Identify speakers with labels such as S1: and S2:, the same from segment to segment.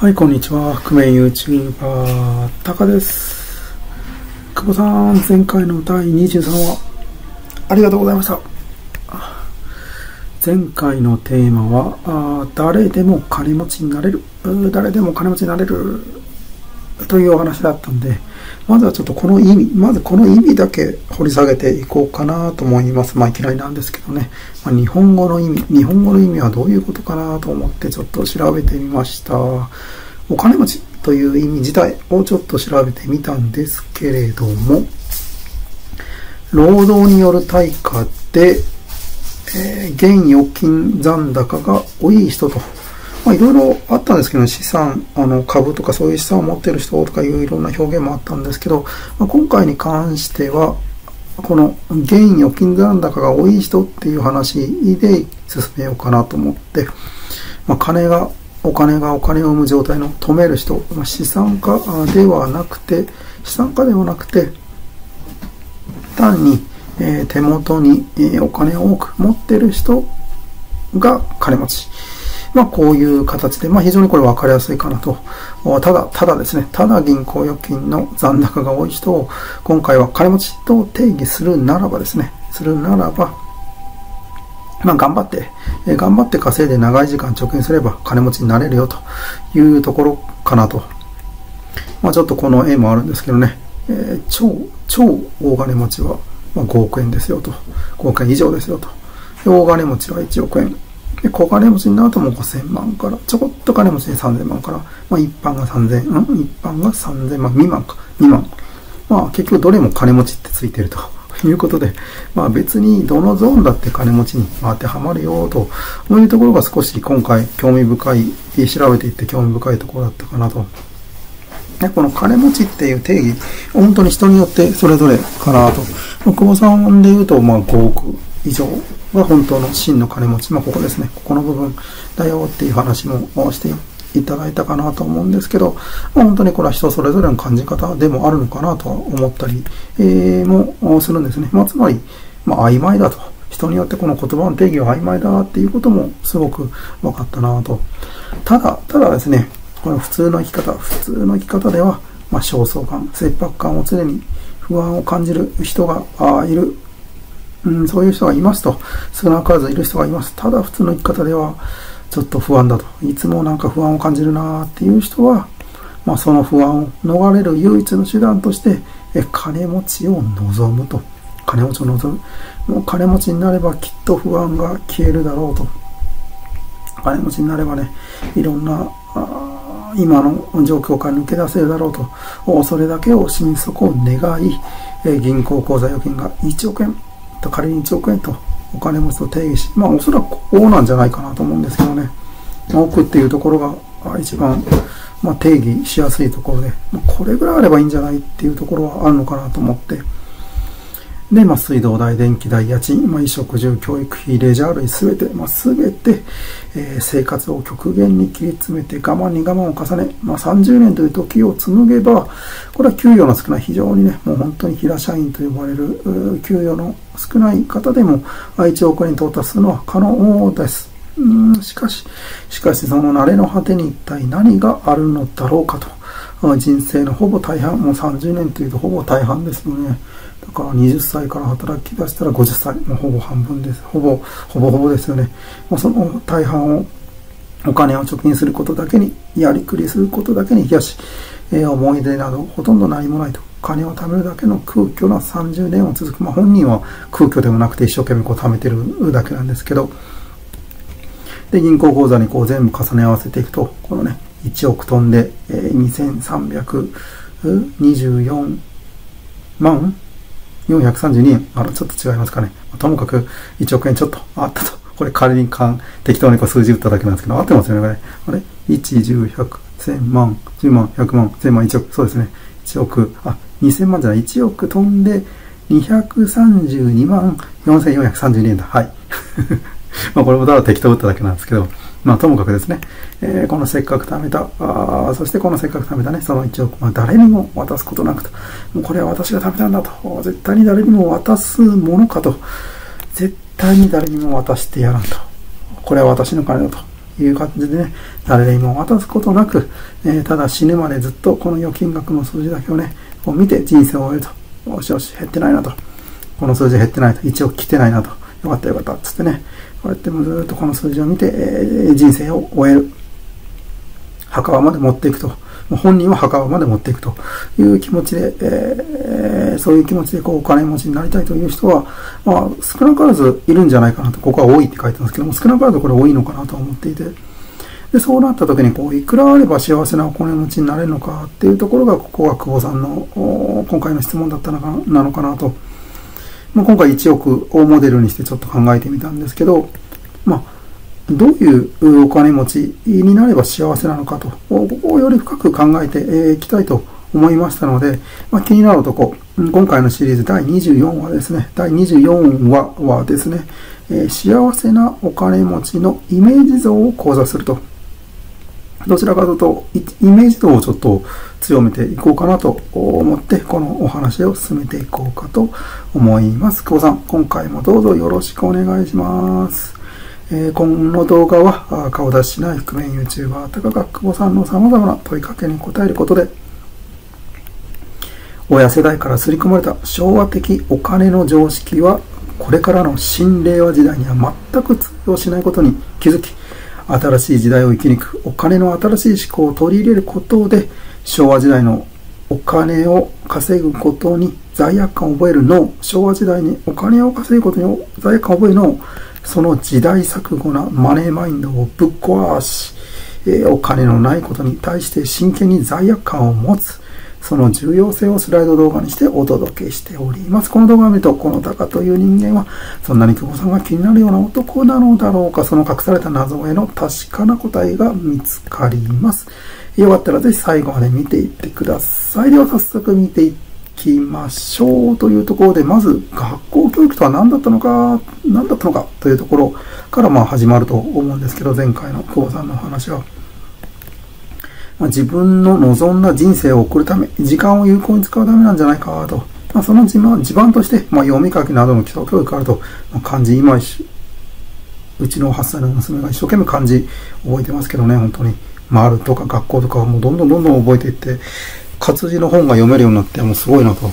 S1: はい、こんにちは。覆面 YouTuber、タカです。久保さん、前回の第23話、ありがとうございました。前回のテーマは、あ誰でも金持ちになれる。誰でも金持ちになれる。というお話だったんで、まずはちょっとこの意味、まずこの意味だけ掘り下げていこうかなと思います。まあ、いきなりなんですけどね。まあ、日本語の意味、日本語の意味はどういうことかなと思ってちょっと調べてみました。お金持ちという意味自体をちょっと調べてみたんですけれども、労働による対価で、えー、現預金残高が多い人とまあ、いろいろあったんですけど、資産、あの株とかそういう資産を持ってる人とかいういろんな表現もあったんですけど、まあ、今回に関しては、この現預金残高が多い人っていう話で進めようかなと思って、まあ、金が、お金がお金を生む状態の止める人、まあ、資産家ではなくて、資産家ではなくて、単に、えー、手元に、えー、お金を多く持ってる人が金持ち。まあ、こういう形で、まあ、非常にこれ分かりやすいかなと。ただ、ただですね、ただ銀行預金の残高が多い人を、今回は金持ちと定義するならばですね、するならば、まあ、頑張って、え頑張って稼いで長い時間貯金すれば金持ちになれるよというところかなと。まあ、ちょっとこの絵もあるんですけどね、えー、超、超大金持ちはま5億円ですよと。5億円以上ですよと。大金持ちは1億円。で、小金持ちになるともう5000万から、ちょこっと金持ちで3000万から、まあ一般が3000、うん？一般が3000万未満か、2万。まあ結局どれも金持ちってついてると。いうことで、まあ別にどのゾーンだって金持ちに当てはまるよと、そういうところが少し今回興味深い、調べていって興味深いところだったかなと。でこの金持ちっていう定義、本当に人によってそれぞれかなと。久保さんで言うと、まあ5億以上が本当の真の金持ち。まあ、ここですね。ここの部分だよっていう話もしていただいたかなと思うんですけど、まあ、本当にこれは人それぞれの感じ方でもあるのかなとは思ったり、えー、もするんですね。まあ、つまり、まあ、曖昧だと。人によってこの言葉の定義は曖昧だっていうこともすごく分かったなと。ただ、ただですね、この普通の生き方、普通の生き方では、まあ、焦燥感、切迫感を常に不安を感じる人がいるうん、そういう人がいますと。少なからずいる人がいます。ただ普通の生き方ではちょっと不安だと。いつもなんか不安を感じるなっていう人は、まあ、その不安を逃れる唯一の手段として、え金持ちを望むと。金持ちを望む。もう金持ちになればきっと不安が消えるだろうと。金持ちになればね、いろんな、今の状況から抜け出せるだろうと。それだけを心底願い、え銀行口座預金が1億円仮に1億円とお金持ちと定義し、まあおそらくこうなんじゃないかなと思うんですけどね。億っていうところが一番、まあ、定義しやすいところで、ま、これぐらいあればいいんじゃないっていうところはあるのかなと思って、で、まあ、水道代、電気代、家賃、まあ、衣食住、教育費、レジャー類すべて、まあ、すべて、えー、生活を極限に切り詰めて我慢に我慢を重ね、まあ、30年という時を紡げば、これは給与の少ない非常にね、もう本当に平社員と呼ばれる、給与の少ない方でも、1億円に到達するのは可能です。うんしかし、しかしその慣れの果てに一体何があるのだろうかと。人生のほぼ大半、もう30年というとほぼ大半ですよね。だから20歳から働き出したら50歳、もうほぼ半分です。ほぼ、ほぼほぼですよね。もうその大半を、お金を貯金することだけに、やりくりすることだけに冷やし、えー、思い出などほとんど何もないと。金を貯めるだけの空虚な30年を続く。まあ本人は空虚でもなくて一生懸命こう貯めてるだけなんですけど、で、銀行口座にこう全部重ね合わせていくと、このね、1億飛んで、えー、2324万432円。あの、ちょっと違いますかね。ともかく1億円ちょっとあったと。これ仮に勘、適当にこう数字打っただけなんですけど、合ってますよね、これ。あれ ?1、10、100、1000万、10万、100万、1000万、1億。そうですね。1億、あ、2000万じゃない。1億飛んで、232万4432円だ。はい。まあこれもただ適当打っただけなんですけど、まあともかくですね、えー、このせっかく貯めた、あそしてこのせっかく貯めたね、その1億、まあ誰にも渡すことなくと、もうこれは私が貯めたんだと、絶対に誰にも渡すものかと、絶対に誰にも渡してやらんと、これは私の金だという感じでね、誰にも渡すことなく、えー、ただ死ぬまでずっとこの預金額の数字だけをね、こう見て人生を終えると。よしよし、減ってないなと。この数字減ってないと。1億来てないなと。よかったよかった。つってね、こうやってもずっとこの数字を見て、えー、人生を終える。墓場まで持っていくと。本人は墓場まで持っていくという気持ちで、えー、そういう気持ちでこうお金持ちになりたいという人は、まあ、少なからずいるんじゃないかなと、ここは多いって書いてますけども、少なからずこれ多いのかなと思っていて、で、そうなった時に、こう、いくらあれば幸せなお金持ちになれるのかっていうところが、ここが久保さんの今回の質問だったのかなのかなと。まあ、今回1億をモデルにしてちょっと考えてみたんですけど、まあ、どういうお金持ちになれば幸せなのかと、ここをより深く考えていきたいと思いましたので、まあ、気になるとこ、今回のシリーズ第24話ですね、第24話はですね、え幸せなお金持ちのイメージ像を講座すると。どちらかというと、イメージ度をちょっと強めていこうかなと思って、このお話を進めていこうかと思います。久保さん、今回もどうぞよろしくお願いします。えー、この動画は顔出ししない覆面 YouTuber 高川久保さんの様々な問いかけに答えることで親世代から刷り込まれた昭和的お金の常識はこれからの新令和時代には全く通用しないことに気づき新しい時代を生き抜くお金の新しい思考を取り入れることで昭和時代のお金を稼ぐことに罪悪感を覚える脳昭和時代にお金を稼ぐことに罪悪感を覚える脳その時代錯誤なマネーマインドをぶっ壊し、えお金のないことに対して真剣に罪悪感を持つ、その重要性をスライド動画にしてお届けしております。この動画を見ると、このタカという人間は、そんなに久保さんが気になるような男なのだろうか、その隠された謎への確かな答えが見つかります。よかったらぜひ最後まで見ていってください。では早速見ていきましょうというところで、まず学校教育とは何だったのか、何だったのかというところからまあ始まると思うんですけど、前回の久保さんの話は。まあ、自分の望んだ人生を送るため、時間を有効に使うためなんじゃないかと。まあ、その地盤として、まあ、読み書きなどの基礎教育があると、まあ、漢字今うちの8歳の娘が一生懸命漢字覚えてますけどね、本当に。まあ、とか学校とかはもうどんどんどんどん覚えていって、活字の本が読めるようになって、もうすごいなと。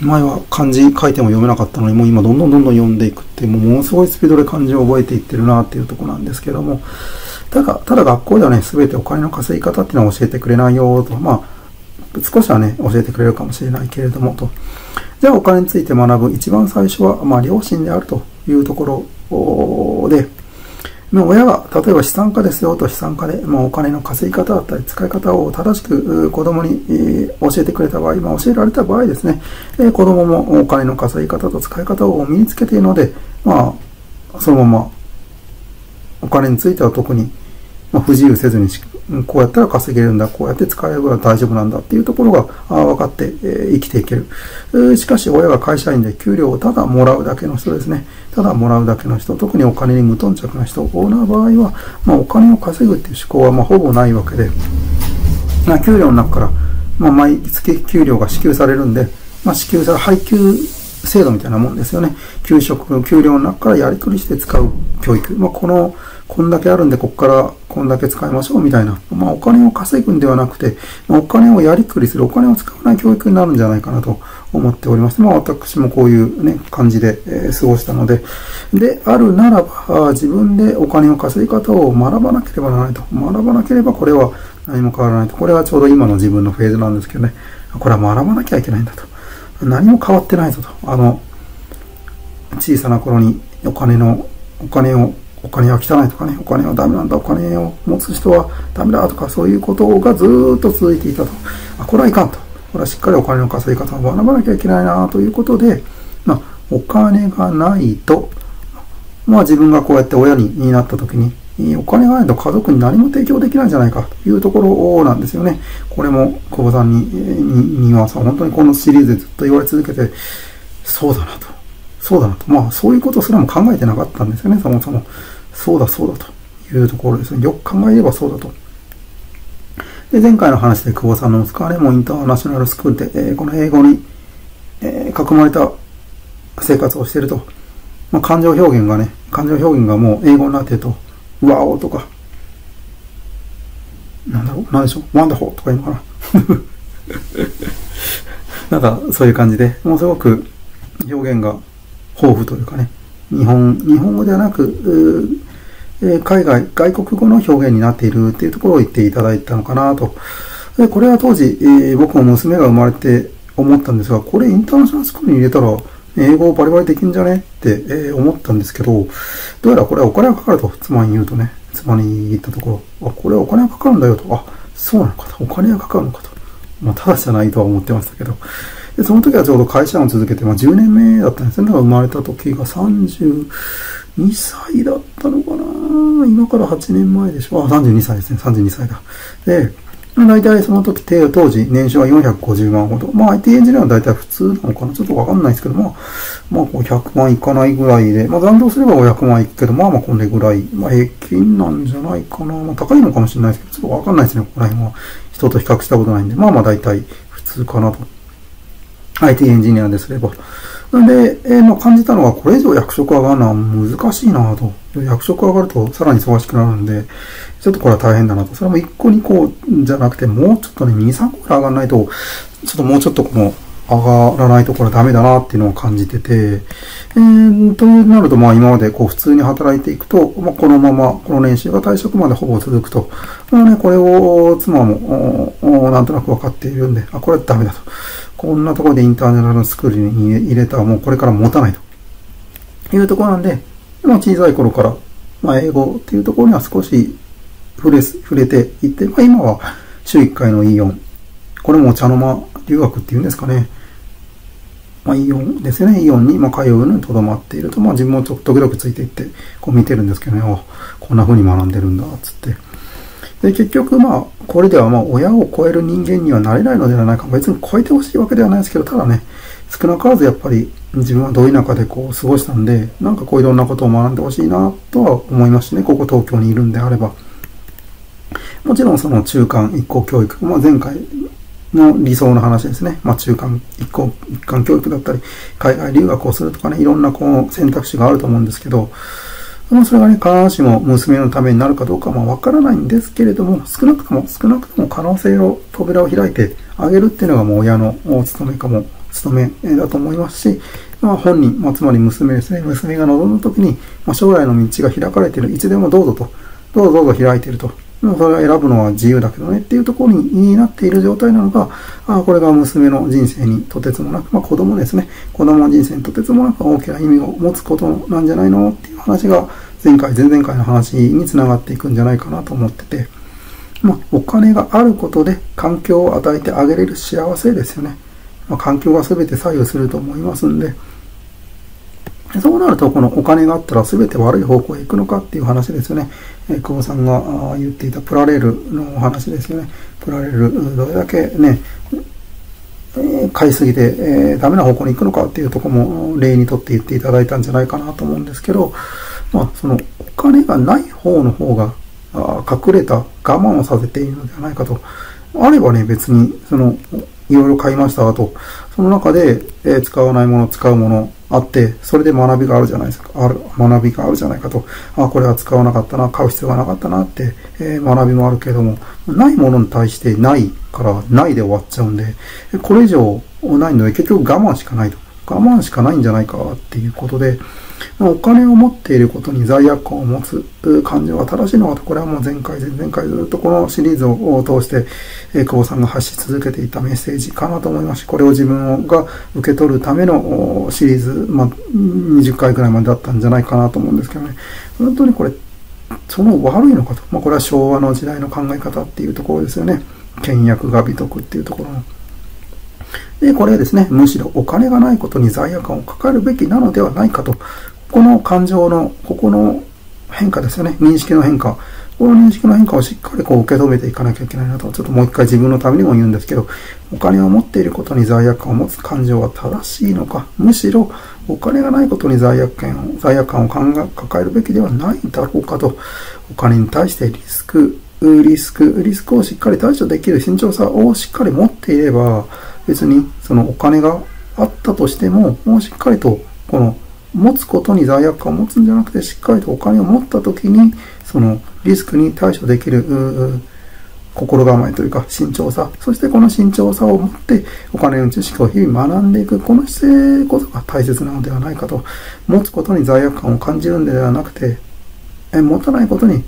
S1: 前は漢字書いても読めなかったのに、もう今どんどんどんどん読んでいくって、もうものすごいスピードで漢字を覚えていってるなっていうとこなんですけども、ただ、ただ学校ではね、すべてお金の稼ぎ方っていうのは教えてくれないよと、まあ、少しはね、教えてくれるかもしれないけれどもと。じゃあお金について学ぶ。一番最初は、まあ、両親であるというところで、ま親が、例えば資産家ですよと。資産家で、まあ、お金の稼ぎ方だったり使い方を正しく子供に教えてくれた場合、まあ、教えられた場合ですね、子供もお金の稼ぎ方と使い方を身につけているので、まあ、そのままお金については特にまあ不自由せずにこうやったら稼げるんだ、こうやって使えば大丈夫なんだっていうところが分かって、え生きていける。しかし親が会社員で給料をただもらうだけの人ですね。ただもらうだけの人、特にお金に無頓着な人、オーナー場合は、まあ、お金を稼ぐっていう思考はまほぼないわけで、まあ、給料の中から、まあ、毎月給料が支給されるんで、まあ、支給され配給制度みたいなもんですよね。給食の給料の中からやりくりして使う教育。まあ、この、こんだけあるんで、ここからこんだけ使いましょうみたいな。まあ、お金を稼ぐんではなくて、お金をやりくりする、お金を使わない教育になるんじゃないかなと思っておりまして、まあ、私もこういうね、感じで、え、過ごしたので、で、あるならば、自分でお金を稼ぎ方を学ばなければならないと。学ばなければ、これは何も変わらないと。これはちょうど今の自分のフェーズなんですけどね。これは学ばなきゃいけないんだと。何も変わってないぞと。あの、小さな頃にお金の、お金を、お金は汚いとかね、お金はダメなんだ、お金を持つ人はダメだとか、そういうことがずっと続いていたと。あ、これはいかんと。これはしっかりお金の稼ぎ方を学ばなきゃいけないなということで、まあ、お金がないと、まあ自分がこうやって親になった時に、お金がないと家族に何も提供できないんじゃないかというところなんですよね。これも久保さんににはさ、本当にこのシリーズでずっと言われ続けて、そうだなと。そうだなと。まあそういうことすらも考えてなかったんですよね、そもそも。そうだそうだというところですね。よく考えればそうだと。で、前回の話で久保さんのスカーレモンインターナショナルスクールで、えー、この英語に、えー、囲まれた生活をしていると。まあ、感情表現がね、感情表現がもう英語になってるとワオとか、なんだろう、なんでしょう、ワンダホーとか言うのかな？なんか、そういう感じで、もうすごく表現が豊富というかね、日本、日本語ではなく、え海外、外国語の表現になっているっていうところを言っていただいたのかなと。でこれは当時、えー、僕も娘が生まれて思ったんですが、これインターナショナルスクールに入れたら、英語をバリバリできんじゃねって、えー、思ったんですけど、どうやらこれはお金がかかると、妻に言うとね、妻に言ったところ、あ、これはお金がかかるんだよと、あ、そうなのかと、お金がかかるのかと。まあ、ただじゃないとは思ってましたけど、でその時はちょうど会社を続けて、まあ、10年目だったんですね。だから生まれた時が32歳だったのかな今から8年前でしょあ、32歳ですね。32歳だ。で、大体その時、当時、年収は450万ほど。まあ、IT エンジニアは大体普通なのかなちょっとわかんないですけど、まあ、まあ、100万いかないぐらいで、まあ、残業すれば500万いくけど、まあまあ、これぐらい、まあ、平均なんじゃないかな。まあ、高いのかもしれないですけど、ちょっとわかんないですね、ここら辺は。人と比較したことないんで、まあまあ、大体普通かなと。IT エンジニアですれば。で、えー、まあ、感じたのは、これ以上役職上がるのは難しいなと。役職上がるとさらに忙しくなるんで、ちょっとこれは大変だなと。それも1個2個じゃなくて、もうちょっとね、2、3個くらい上がらないと、ちょっともうちょっとこの、上がらないとこれはダメだなっていうのを感じてて、えー、となると、まあ今までこう普通に働いていくと、まあこのまま、この年収が退職までほぼ続くと、まあね、これを妻も、なんとなく分かっているんで、あ、これはダメだと。こんなところでインターナショナルスクールに入れたらもうこれから持たないというところなんで、まあ小さい頃から、まあ英語っていうところには少し触れ、触れていって、まあ今は週1回のイオン、これも茶の間留学っていうんですかね。まあ、イオンですね。イオンに、通うのにとどまっていると、まあ、自分もちょ時々ついていって、こう見てるんですけどね、あ、こんな風に学んでるんだ、つって。で、結局、まあ、これでは、まあ、親を超える人間にはなれないのではないか。別に超えてほしいわけではないですけど、ただね、少なからずやっぱり自分はどういう中でこう過ごしたんで、なんかこういろんなことを学んでほしいなとは思いますしね、ここ東京にいるんであれば。もちろんその中間一行教育、まあ、前回の理想の話ですね。まあ、中間一行、一貫教育だったり、海外留学をするとかね、いろんなこう選択肢があると思うんですけど、まあ、それがね、必ずしも娘のためになるかどうかはわからないんですけれども、少なくとも、少なくとも可能性を、扉を開いてあげるっていうのがもう親のお務めかも、務めだと思いますし、まあ、本人、まあ、つまり娘ですね、娘が望むときに、まあ、将来の道が開かれている、いつでもどうぞと、どうぞどうぞ開いていると。それを選ぶのは自由だけどねっていうところになっている状態なのか、あこれが娘の人生にとてつもなく、まあ子供ですね、子供の人生にとてつもなく大きな意味を持つことなんじゃないのっていう話が前回、前々回の話につながっていくんじゃないかなと思ってて、まあお金があることで環境を与えてあげれる幸せですよね。まあ、環境が全て左右すると思いますんで、そうなると、このお金があったら全て悪い方向へ行くのかっていう話ですよね。え、久保さんが言っていたプラレールのお話ですよね。プラレール、どれだけね、買いすぎて、えー、ダメな方向に行くのかっていうとこも例にとって言っていただいたんじゃないかなと思うんですけど、まあ、そのお金がない方の方が隠れた我慢をさせているのではないかと。あればね、別に、その、いろいろ買いましたと、その中で、えー、使わないもの、使うもの、あって、それで学びがあるじゃないですか。ある、学びがあるじゃないかと。あ、これは使わなかったな、買う必要がなかったなって、えー、学びもあるけれども、ないものに対してないから、ないで終わっちゃうんで、これ以上ないので、結局我慢しかないと。我慢しかないんじゃないかっていうことで、お金を持っていることに罪悪感を持つ感情は正しいのかと、これはもう前回、前々回ずっとこのシリーズを通して、久保さんが発し続けていたメッセージかなと思いますし、これを自分が受け取るためのシリーズ、まあ、20回くらいまでだったんじゃないかなと思うんですけどね、本当にこれ、その悪いのかと、まあ、これは昭和の時代の考え方っていうところですよね。倹約が美徳っていうところの。で、これですね、むしろお金がないことに罪悪感を抱えるべきなのではないかと、この感情の、ここの変化ですよね。認識の変化。この認識の変化をしっかりこう受け止めていかなきゃいけないなと、ちょっともう一回自分のためにも言うんですけど、お金を持っていることに罪悪感を持つ感情は正しいのか、むしろお金がないことに罪悪感を罪悪感を抱えるべきではないんだろうかと、お金に対してリスク、リスク、リスクをしっかり対処できる慎重さをしっかり持っていれば、別にそのお金があったとしても、もうしっかりとこの持つことに罪悪感を持つんじゃなくて、しっかりとお金を持った時に、そのリスクに対処できる、心構えというか慎重さ、そしてこの慎重さを持ってお金の知識を日々学んでいく、この姿勢こそが大切なのではないかと、持つことに罪悪感を感じるんではなくて、え持たないことに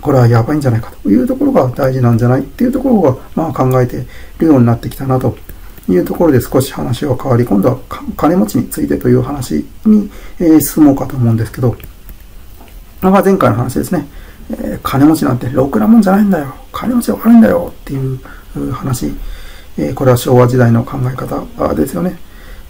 S1: これはやばいんじゃないかというところが大事なんじゃないっていうところが、まあ、考えているようになってきたなと。いうところで少し話は変わり、今度は金持ちについてという話に、え進もうかと思うんですけど、まあ、前回の話ですね。え、金持ちなんてろくなもんじゃないんだよ。金持ちは悪いんだよっていう話。え、これは昭和時代の考え方ですよね。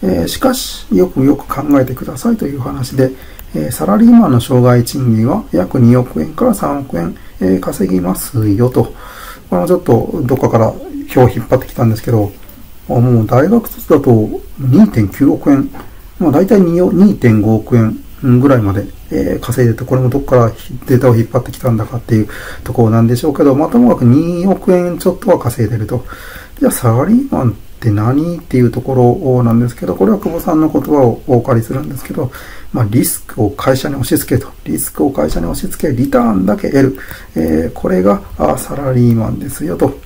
S1: え、しかし、よくよく考えてくださいという話で、えサラリーマンの障害賃金は約2億円から3億円、え稼ぎますよと。これちょっとどっかから表を引っ張ってきたんですけど、もう大学卒だと2.9億円、まあ、大体2.5億円ぐらいまで、え、稼いでて、これもどこからデータを引っ張ってきたんだかっていうところなんでしょうけど、まあ、ともかく2億円ちょっとは稼いでると。じゃあ、サラリーマンって何っていうところなんですけど、これは久保さんの言葉をお借りするんですけど、まあ、リスクを会社に押し付けと。リスクを会社に押し付け、リターンだけ得る。えー、これがサラリーマンですよと。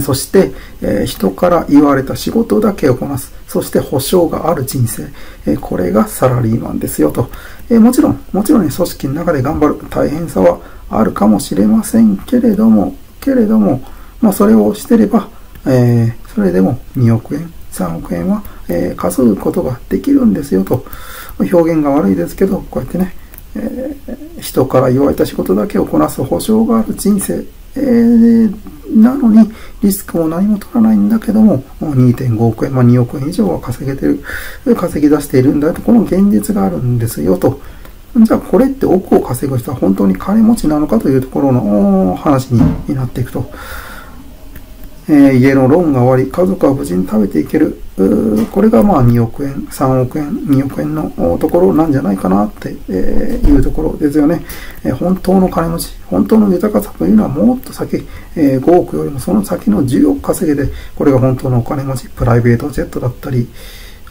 S1: そして、え、人から言われた仕事だけをこなす。そして保証がある人生。え、これがサラリーマンですよと。え、もちろん、もちろんね、組織の中で頑張る大変さはあるかもしれませんけれども、けれども、まあ、それをしてれば、えそれでも2億円、3億円は、え稼ぐことができるんですよと。表現が悪いですけど、こうやってね、え人から言われた仕事だけをこなす保証がある人生。えー、なのに、リスクも何も取らないんだけども、2.5億円、まあ、2億円以上は稼げてる、稼ぎ出しているんだよと、この現実があるんですよと。じゃあ、これって億を稼ぐ人は本当に金持ちなのかというところの話になっていくと。え、家のローンが終わり、家族は無事に食べていける。これがまあ2億円、3億円、2億円のところなんじゃないかなって、いうところですよね、え、本当の金持ち、本当の豊かさというのはもっと先、え、5億よりもその先の10億稼げで、これが本当のお金持ち、プライベートジェットだったり、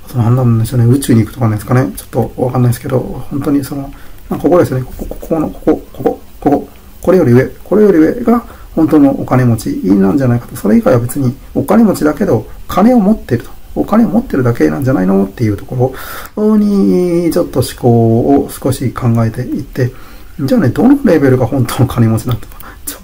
S1: あと何なんでしょうね、宇宙に行くとかなんですかね、ちょっとわかんないですけど、本当にその、ま、ここですね、ここ、ここの、ここ、ここ、ここ、これより上、これより上が、本当のお金持ちなんじゃないかと。それ以外は別にお金持ちだけど、金を持ってると。お金を持ってるだけなんじゃないのっていうところに、ちょっと思考を少し考えていって、じゃあね、どのレベルが本当の金持ちなんだと。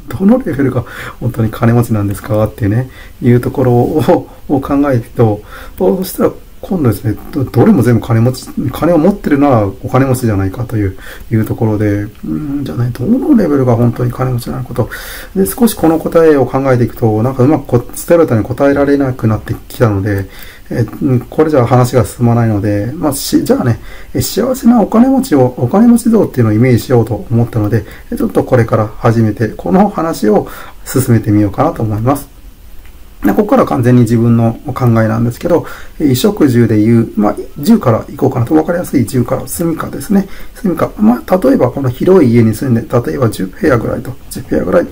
S1: どのレベルが本当に金持ちなんですかっていうね、いうところを考えると、そしたら今度ですね、どれも全部金持ち、金を持ってるならお金持ちじゃないかといういうところで、うんじゃない、どのレベルが本当に金持ちなのかと。で、少しこの答えを考えていくと、なんかうまくステレオタに答えられなくなってきたので、えこれじゃ話が進まないので、まあ、し、じゃあね、幸せなお金持ちを、お金持ち像っていうのをイメージしようと思ったので、ちょっとこれから始めて、この話を進めてみようかなと思います。ここから完全に自分の考えなんですけど、衣食住でいう、まあ、住から行こうかなと分かりやすい住から、住みかですね。住みか。まあ、例えばこの広い家に住んで、例えば10部屋ぐらいと、10部屋ぐらい。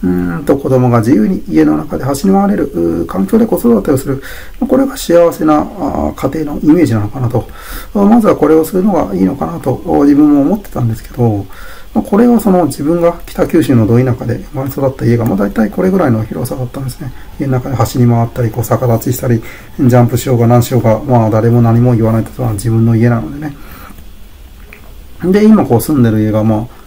S1: うんと子供が自由に家の中で走り回れる環境で子育てをする。これが幸せな家庭のイメージなのかなと。まずはこれをするのがいいのかなと自分も思ってたんですけど、まあこれはその自分が北九州のど田舎で生まれ育った家が、まあ、大体これぐらいの広さだったんですね。家の中で走り回ったり、こう逆立ちしたり、ジャンプしようが何しようが、まあ誰も何も言わないとは自分の家なのでね。で、今こう住んでる家がまあ、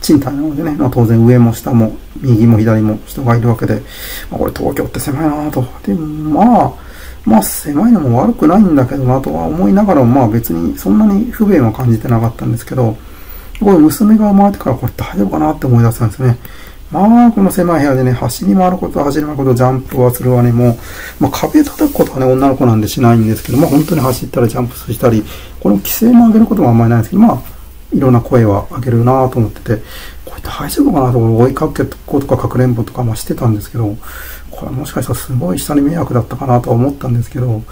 S1: 賃貸なのでね、まあ、当然上も下も右も左も人がいるわけで、まあ、これ東京って狭いなと。で、まあ、まあ狭いのも悪くないんだけどなとは思いながらも、まあ別にそんなに不便は感じてなかったんですけど、これ娘が生まれてからこれ大丈夫かなって思い出したんですね。まあ、この狭い部屋でね、走り回ること、走り回ること、ジャンプはするわね、もう、まあ、壁叩くことはね、女の子なんでしないんですけど、まあ、本当に走ったり、ジャンプしたり、この規制も上げることもあんまりないんですけど、まあ、いろんな声は上げるなと思ってて、これ大丈夫かなと追いかけっことかかくれんぼとかもしてたんですけど、これもしかしたらすごい下に迷惑だったかなと思ったんですけど、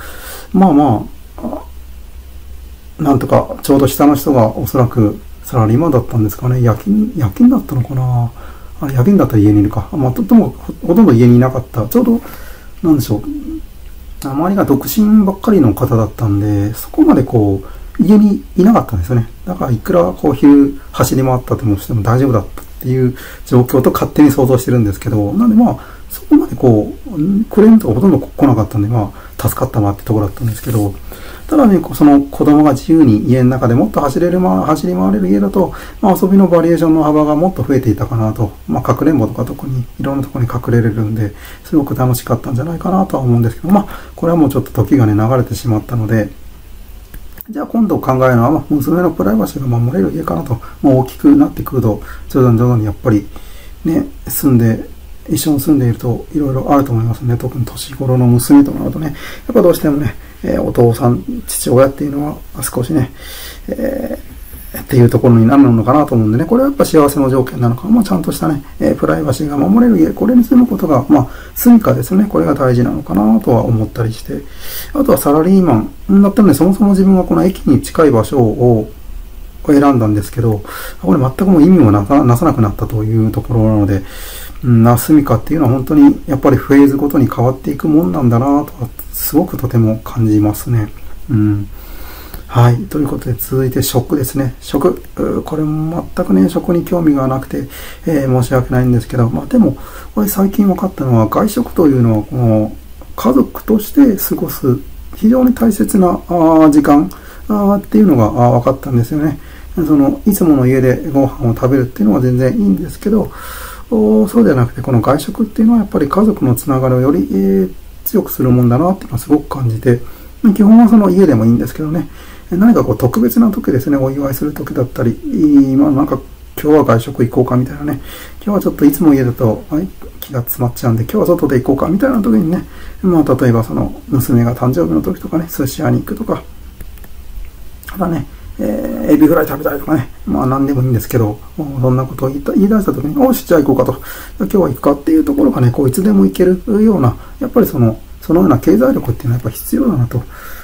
S1: まあまあ、なんとか、ちょうど下の人がおそらくサラリーマンだったんですかね。夜勤、夜勤だったのかな。あ、夜勤だったら家にいるか。まあ、とてもほとんど家にいなかった。ちょうど、なんでしょう。周りが独身ばっかりの方だったんで、そこまでこう、家にいなかったんですよね。だからいくらこう昼走り回ったとしても大丈夫だったっていう状況と勝手に想像してるんですけど、なんでまあ、そこまでこう、クレームとかほとんど来なかったんで、まあ、助かったなってところだったんですけど、ただね、その子供が自由に家の中でもっと走れる、ま、走り回れる家だと、まあ、遊びのバリエーションの幅がもっと増えていたかなと、まあ、かくれんぼとか特にいろんなところに隠れれるんで、すごく楽しかったんじゃないかなとは思うんですけど、まあ、これはもうちょっと時がね、流れてしまったので、じゃあ今度考えるのは、まあ、娘のプライバシーが守れる家かなと、まあ、大きくなってくると、徐々に徐々にやっぱりね、住んで一緒に住んでいるといろいろあると思いますね。特に年頃の娘となるとね、やっぱどうしてもね、えー、お父さん、父親っていうのは少しね、えー、っていうところになるのかなと思うんでね、これはやっぱ幸せの条件なのか、まあ、ちゃんとしたね、えー、プライバシーが守れる家、これに住むことが、まあ、住処ですね、これが大事なのかなとは思ったりして、あとはサラリーマン。だったらね、そもそも自分はこの駅に近い場所を選んだんですけど、これ全くも意味もなさなくなったというところなので、なすみかっていうのは本当にやっぱりフェーズごとに変わっていくもんなんだなとはすごくとても感じますね。うん。はい。ということで続いて食ですね。食。これも全くね、食に興味がなくて、えー、申し訳ないんですけど、まあでも、これ最近分かったのは外食というのはこの家族として過ごす非常に大切なあ時間っていうのが分かったんですよね。その、いつもの家でご飯を食べるっていうのは全然いいんですけど、そうではなくて、この外食っていうのはやっぱり家族のつながりをより、えー、強くするもんだなっていうのはすごく感じて、基本はその家でもいいんですけどね、何かこう特別な時ですね、お祝いする時だったり、まあなんか今日は外食行こうかみたいなね、今日はちょっといつも家だと、はい、気が詰まっちゃうんで、今日は外で行こうかみたいな時にね、まあ例えばその娘が誕生日の時とかね、寿司屋に行くとか、ただね、えー、エビフライ食べたいとかね、まあ何でもいいんですけど、そんなことを言い言い出した時に、おし、じゃあ行こうかと、今日は行くかっていうところがね、こういつでも行けるような、やっぱりその、そのような経済力っていうのはやっぱ必要だなと。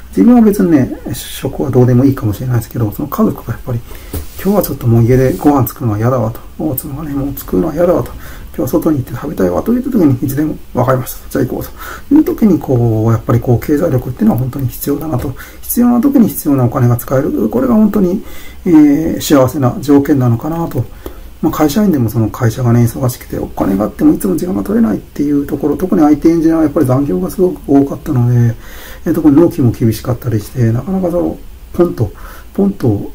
S1: 自分は別にね、食はどうでもいいかもしれないですけど、その家族がやっぱり、今日はちょっともう家でご飯作るのは嫌だわと。大津がね、もう作るのは嫌だわと。今日は外に行って食べたいわという時にいつでも分かりました。じゃあ行こうという時にこう、やっぱりこう経済力っていうのは本当に必要だなと。必要な時に必要なお金が使える。これが本当に、えー、幸せな条件なのかなと。まあ、会社員でもその会社がね、忙しくてお金があってもいつも時間が取れないっていうところ、特に IT エンジニアはやっぱり残業がすごく多かったので、えー、特に納期も厳しかったりして、なかなかその、ポンと、ポンと、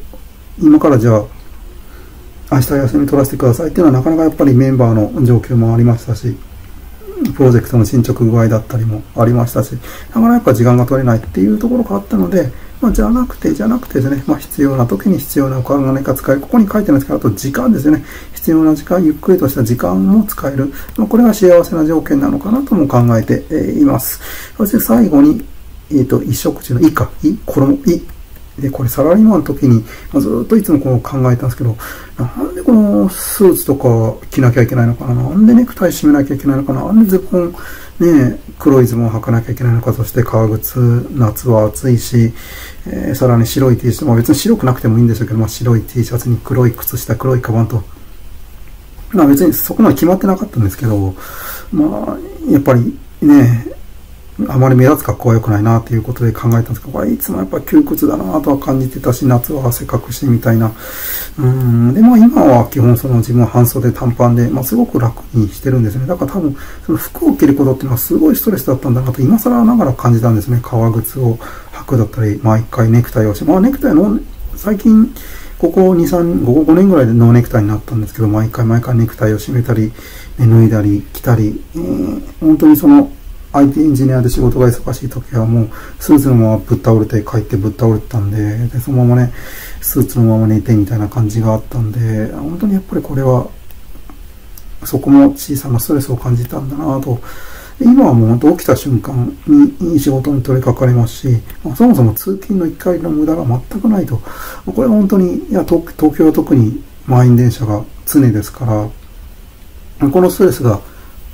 S1: 今からじゃあ、明日休み取らせてくださいっていうのはなかなかやっぱりメンバーの状況もありましたし、プロジェクトの進捗具合だったりもありましたし、なかなかやっぱ時間が取れないっていうところがあったので、まあ、じゃなくて、じゃなくてですね、まあ、必要な時に必要なお金が使える。ここに書いてるんですけど、あと時間ですね。必要な時間、ゆっくりとした時間も使える。まあ、これが幸せな条件なのかなとも考えています。そして最後に、えっ、ー、と、衣食住のいか、い、衣、い、で、これサラリーマンの時に、まあ、ずっといつもこう考えたんですけど、なんでこのスーツとか着なきゃいけないのかななんでネクタイ締めなきゃいけないのかななんでズボン、ね、黒いズボン履かなきゃいけないのかそして革靴、夏は暑いし、えー、さらに白い T シャツ、まあ別に白くなくてもいいんでしょうけど、まあ白い T シャツに黒い靴下、黒いカバンと、まあ別にそこまで決まってなかったんですけど、まあ、やっぱりね、あまり目立つ格好は良くないなということで考えたんですけど、これいつもやっぱ窮屈だなとは感じてたし、夏は汗かくしみたいな。うん。で、も今は基本その自分は半袖短パンで、まあすごく楽にしてるんですね。だから多分、その服を着ることっていうのはすごいストレスだったんだなと、今更ながら感じたんですね。革靴を履くだったり、毎回ネクタイをして、まあネクタイの、最近、ここ2、3、5、5年ぐらいでノーネクタイになったんですけど、毎回毎回ネクタイを締めたり、脱いだり、着たり、えー、本当にその、IT エンジニアで仕事が忙しい時はもうスーツのままぶっ倒れて帰ってぶっ倒れてたんで、で、そのままね、スーツのまま寝てみたいな感じがあったんで、本当にやっぱりこれは、そこも小さなストレスを感じたんだなと。今はもう起きた瞬間に仕事に取り掛かりますし、まあ、そもそも通勤の1回の無駄が全くないと。これは本当に、いや東、東京は特に満員電車が常ですから、このストレスが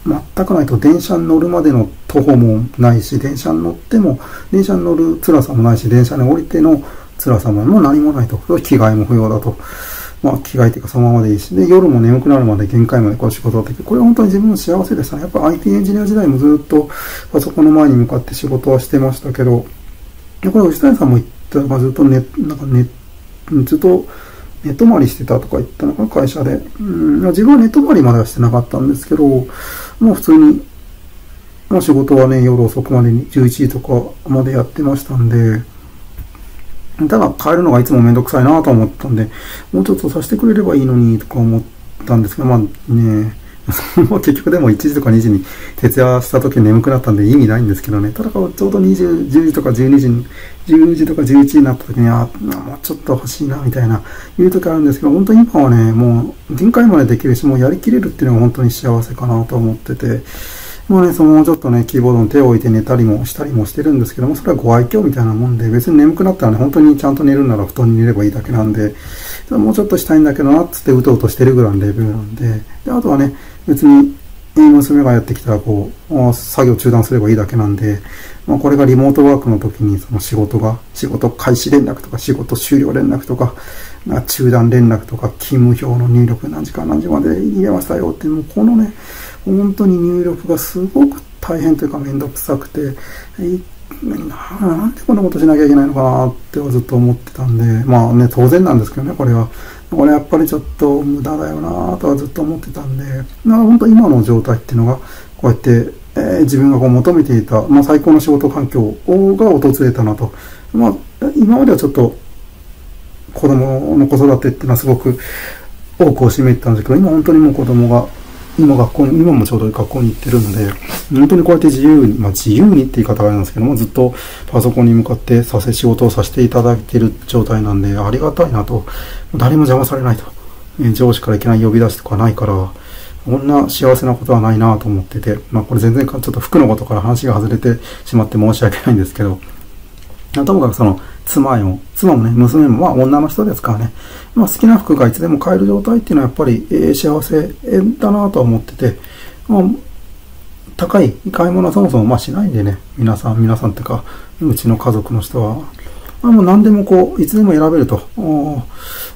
S1: 全くないと電車に乗るまでの徒歩もないし、電車に乗っても、電車に乗る辛さもないし、電車に降りての辛さも何もないと。着替えも不要だと。まあ、着替えていうかそのままでいいし、で、夜も眠くなるまで限界までこう仕事ができる。これは本当に自分の幸せでしたね。やっぱ IT エンジニア時代もずっとパソコンの前に向かって仕事はしてましたけど、これ、吉谷さんも言ったかずっとね、なんかね、ずっと寝泊まりしてたとか言ったのか、会社で。うん、自分は寝泊まりまではしてなかったんですけど、もう普通に、まあ仕事はね、夜遅くまでに11時とかまでやってましたんで、ただ帰るのがいつもめんどくさいなと思ったんで、もうちょっとさせてくれればいいのにとか思ったんですけど、まあね、結局でも1時とか2時に徹夜した時眠くなったんで意味ないんですけどね。ただちょうど20、10時とか12時に、12時とか11時になった時に、あ、もうちょっと欲しいな、みたいな、いう時あるんですけど、本当に今はね、もう限界までできるし、もうやりきれるっていうのが本当に幸せかなと思ってて、もうね、そのちょっとね、キーボードに手を置いて寝たりもしたりもしてるんですけども、それはご愛嬌みたいなもんで、別に眠くなったらね、本当にちゃんと寝るなら布団に寝ればいいだけなんで、もうちょっとしたいんだけどな、つってうとうとしてるぐらいのレベルなんで、で、あとはね、別に、娘がやってきたら、こう、作業中断すればいいだけなんで、まあ、これがリモートワークの時に、その仕事が、仕事開始連絡とか、仕事終了連絡とか、中断連絡とか、勤務表の入力何時間何時まで入れましたよっていう、もうこのね、本当に入力がすごく大変というかめんどくさくて、なんでこんなことしなきゃいけないのかなってはずっと思ってたんで、まあね、当然なんですけどね、これは。これやっぱりちょっと無駄だよなとはずっと思ってたんで、だから本当今の状態っていうのが、こうやって、えー、自分がこう求めていた、まあ最高の仕事環境が訪れたなと。まあ、今まではちょっと子供の子育てっていうのはすごく多くを占めてたんですけど、今本当にもう子供が今学校に、今もちょうど学校に行ってるので、本当にこうやって自由に、まあ自由にって言い方があるんですけども、ずっとパソコンに向かってさせ、仕事をさせていただいている状態なんで、ありがたいなと、誰も邪魔されないと。上司からいきなり呼び出しとかないから、こんな幸せなことはないなと思ってて、まあこれ全然ちょっと服のことから話が外れてしまって申し訳ないんですけど、ともかくその、妻よ、妻もね、娘も、まあ女の人ですからね、まあ好きな服がいつでも買える状態っていうのはやっぱり、えー、幸せだなと思ってて、まあ、高い買い物はそもそもまあしないんでね、皆さん、皆さんっていうか、うちの家族の人は、まあ、もう何でもこう、いつでも選べると、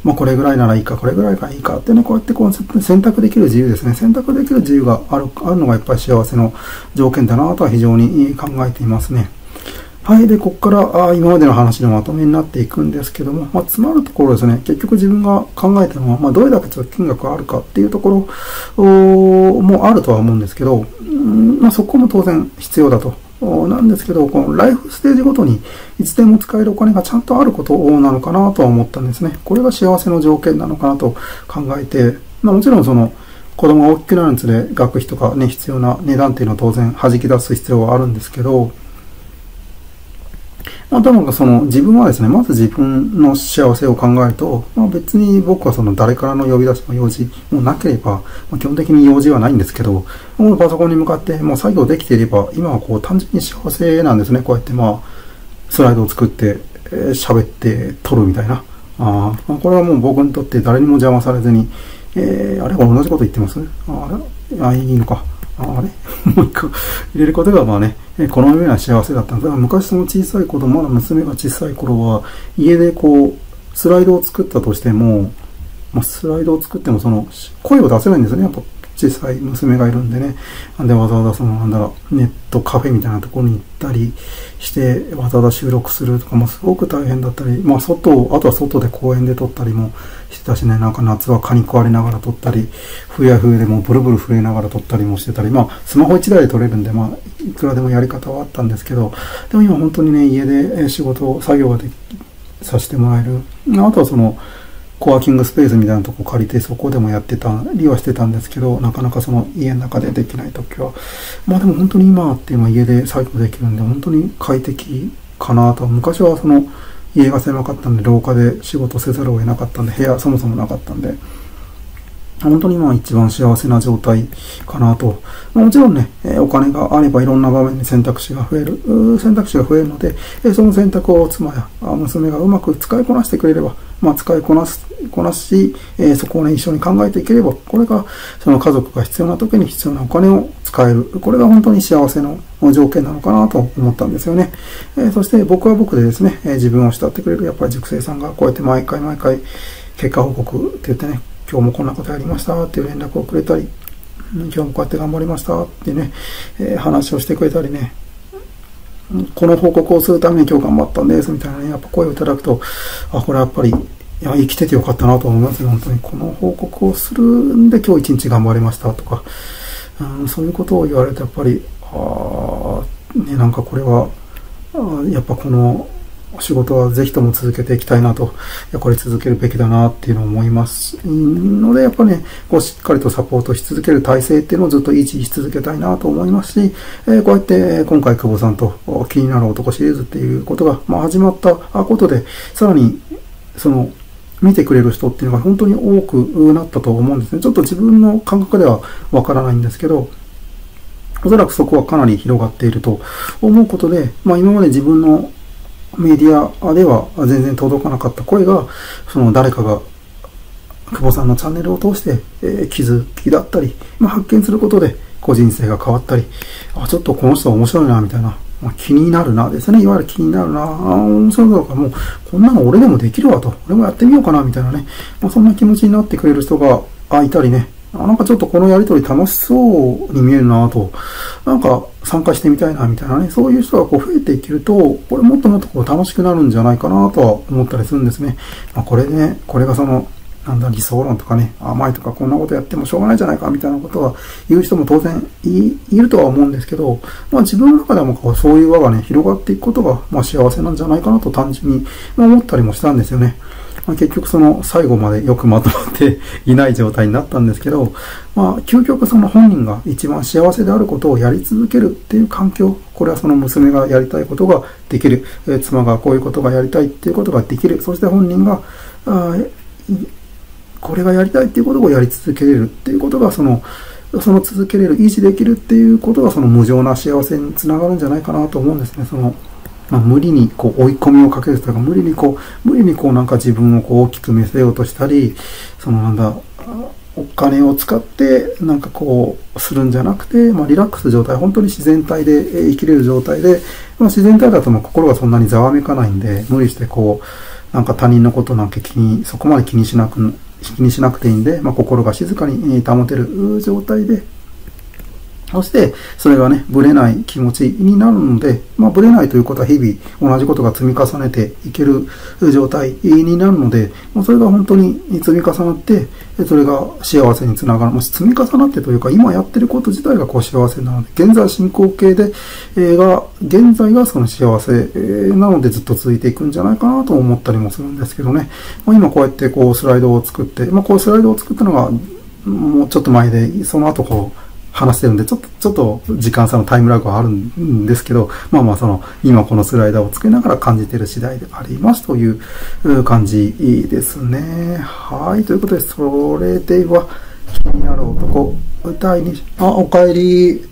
S1: まあこれぐらいならいいか、これぐらいがいいかってね、こうやってこう選択できる自由ですね。選択できる自由がある、あるのがやっぱり幸せの条件だなとは非常に考えていますね。はい。で、ここからあ今までの話のまとめになっていくんですけども、まあ、つまるところですね、結局自分が考えたのは、まあ、どれだけ貯金額があるかっていうところもあるとは思うんですけど、まあ、そこも当然必要だと。なんですけど、このライフステージごとにいつでも使えるお金がちゃんとあることなのかなとは思ったんですね。これが幸せの条件なのかなと考えて、まあ、もちろんその、子供が大きくなるにつれ学費とかね、必要な値段っていうのは当然弾き出す必要はあるんですけど、まあ、ともかその自分はですね、まず自分の幸せを考えると、まあ、別に僕はその誰からの呼び出しの用事もなければ、まあ、基本的に用事はないんですけど、もうパソコンに向かってもう作業できていれば、今はこう単純に幸せなんですね。こうやってまあ、スライドを作って、えー、喋って撮るみたいな。ああ、これはもう僕にとって誰にも邪魔されずに、えー、あれ同じこと言ってます？あれあ、いいのか。あれ もう一個入れることがまあね、このような幸せだったんですが、昔その小さい子供、まだ娘が小さい頃は、家でこう、スライドを作ったとしても、まあ、スライドを作ってもその、声を出せないんですよね。やっぱ小さい娘がいるんでね。なんでわざわざその、なんだろう、ネットカフェみたいなところに行ったりして、わざわざ収録するとかもすごく大変だったり、まあ外、あとは外で公園で撮ったりもしてたしね、なんか夏は蚊に食われながら撮ったり、冬や冬でもブルブル震えながら撮ったりもしてたり、まあスマホ1台で撮れるんで、まあいくらでもやり方はあったんですけど、でも今本当にね、家で仕事、作業ができ、させてもらえる。あとはその、コワーキングスペースみたいなとこ借りてそこでもやってたりはしてたんですけど、なかなかその家の中でできない時は。まあでも本当に今って今家で作業できるんで、本当に快適かなと。昔はその家が狭かったんで廊下で仕事せざるを得なかったんで、部屋そもそもなかったんで、本当に今一番幸せな状態かなと。もちろんね、お金があればいろんな場面に選択肢が増える、選択肢が増えるので、その選択を妻や娘がうまく使いこなしてくれれば、まあ、使いこなす、こなし、そこをね、一緒に考えていければ、これがその家族が必要な時に必要なお金を使える。これが本当に幸せの条件なのかなと思ったんですよね。そして僕は僕でですね、自分を慕ってくれるやっぱり塾生さんがこうやって毎回毎回結果報告って言ってね、今日もこんなことやりましたっていう連絡をくれたり、今日もこうやって頑張りましたってね、えー、話をしてくれたりね、この報告をするために今日頑張ったんですみたいなね、やっぱ声をいただくと、あ、これやっぱり、いや、生きててよかったなと思いますよ、本当に。この報告をするんで今日一日頑張れましたとか、うん、そういうことを言われて、やっぱり、あね、なんかこれは、あやっぱこのお仕事はぜひとも続けていきたいなと、いや、これ続けるべきだなっていうのを思いますので、やっぱね、こうしっかりとサポートし続ける体制っていうのをずっと維持し続けたいなと思いますし、え、こうやって今回久保さんと気になる男シリーズっていうことが、ま、始まったことで、さらに、その、見てくれる人っていうのが本当に多くなったと思うんですね。ちょっと自分の感覚ではわからないんですけど、おそらくそこはかなり広がっていると思うことで、まあ今まで自分のメディアでは全然届かなかった声が、その誰かが久保さんのチャンネルを通して、えー、気づきだったり、まあ、発見することで、個人性が変わったり、あ、ちょっとこの人面白いな、みたいな、まあ、気になるなですね。いわゆる気になるな、あ面白いのか、もう、こんなの俺でもできるわと、俺もやってみようかな、みたいなね。まあ、そんな気持ちになってくれる人が、あ、いたりね。なんかちょっとこのやりとり楽しそうに見えるなと、なんか参加してみたいなみたいなね、そういう人がこう増えていけると、これもっともっとこう楽しくなるんじゃないかなとは思ったりするんですね。まあ、これね、これがその、なんだ、理想論とかね、甘いとかこんなことやってもしょうがないじゃないかみたいなことは言う人も当然いるとは思うんですけど、まあ自分の中でもこうそういう輪がね、広がっていくことが、まあ幸せなんじゃないかなと単純に思ったりもしたんですよね。まあ、結局その最後までよくまとまって いない状態になったんですけど、まあ、究極その本人が一番幸せであることをやり続けるっていう環境、これはその娘がやりたいことができる、え妻がこういうことがやりたいっていうことができる、そして本人が、あこれがやりたいっていうことをやり続けれるっていうことが、その、その続けれる、維持できるっていうことが、その無常な幸せにつながるんじゃないかなと思うんですね。そのまあ、無理にこう追い込みをかけるというか、無理にこう、無理にこうなんか自分をこう大きく見せようとしたり、そのなんだ、お金を使ってなんかこうするんじゃなくて、まあ、リラックス状態、本当に自然体で生きれる状態で、まあ、自然体だとも心がそんなにざわめかないんで、無理してこう、なんか他人のことなんか気に、そこまで気にしなく、気にしなくていいんで、まあ、心が静かに保てる状態で、そして、それがね、ぶれない気持ちになるので、まあ、ぶれないということは日々同じことが積み重ねていける状態になるので、まあ、それが本当に積み重なって、それが幸せにつながる。もし積み重なってというか、今やってること自体がこう幸せなので、現在進行形で、えー、が、現在がその幸せ、なのでずっと続いていくんじゃないかなと思ったりもするんですけどね。まあ、今こうやってこうスライドを作って、まあ、こうスライドを作ったのが、もうちょっと前で、その後こう、話してるんで、ちょっと、ちょっと時間差のタイムラグはあるんですけど、まあまあその、今このスライダーをつけながら感じてる次第でありますという感じですね。はい、ということで、それでは、気になる男、第2、あ、お帰り。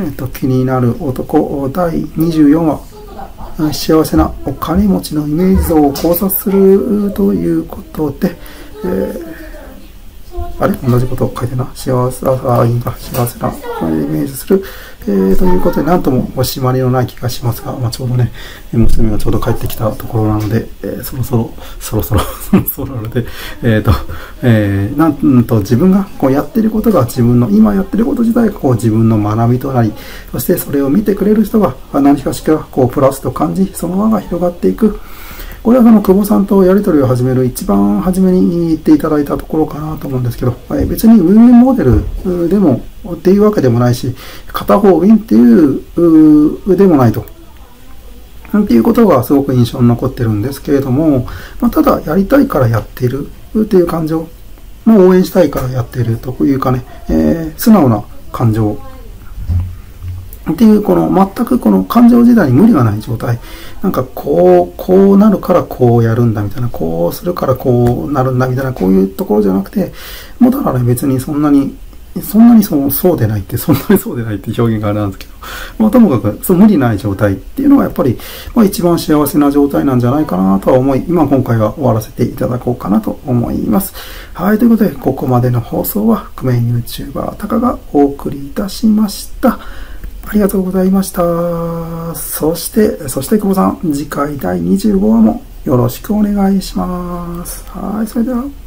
S1: えっと、気になる男、第24話。幸せなお金持ちのイメージ像を考察するということで、えーあれ？同じことを書いてな。幸せ、あ、いいんだ。幸せな、イメージする？えー、ということで、なんともお締まりのない気がしますが、まあ、ちょうどね、娘がちょうど帰ってきたところなので、えー、そろそろ、そろそろ、そろそろなので、えっ、ー、と、えー、なんと自分がこうやってることが自分の、今やってること自体がこう自分の学びとなり、そしてそれを見てくれる人が何かしらこうプラスと感じ、その輪が広がっていく。これはその久保さんとやり取りを始める一番初めに言っていただいたところかなと思うんですけど、はい別にウィンウィンモデルでもっていうわけでもないし、片方ウィンっていうでもないと。っていうことがすごく印象に残ってるんですけれども、まあ、ただやりたいからやっているっていう感情、もう応援したいからやっているというかね、えー、素直な感情っていう、この全くこの感情時代に無理がない状態。なんかこう、こうなるからこうやるんだみたいな、こうするからこうなるんだみたいな、こういうところじゃなくて、もうだから、別にそんなに、そんなにそうそうでないって、そんなにそうでないって表現があれなんですけど、まあ、ともかくそう無理ない状態っていうのがやっぱり、まあ、一番幸せな状態なんじゃないかなとは思い、今今回は終わらせていただこうかなと思います。はい、ということで、ここまでの放送は、覆面 YouTuber タカがお送りいたしました。ありがとうございました。そして、そして久保さん、次回第25話もよろしくお願いします。はい、それでは。